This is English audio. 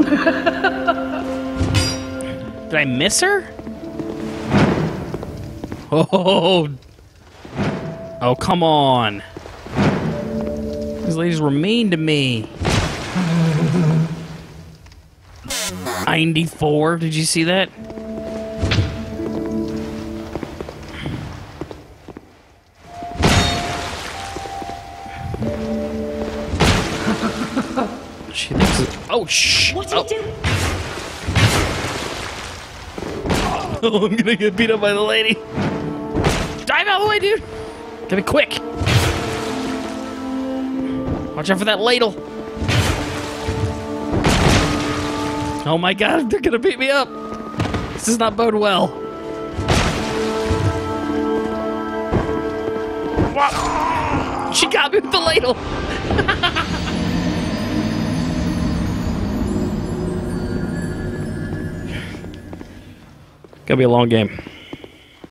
Did I miss her? Oh. Oh, come on. These ladies were mean to me. 94. Did you see that? She thinks it- Oh, shh. What are oh. you doing? Oh, I'm gonna get beat up by the lady. Dive out of the way, dude. Get it quick. Watch out for that ladle. Oh my god, they're gonna beat me up. This does not bode well. What? She got me with the ladle. Gonna be a long game.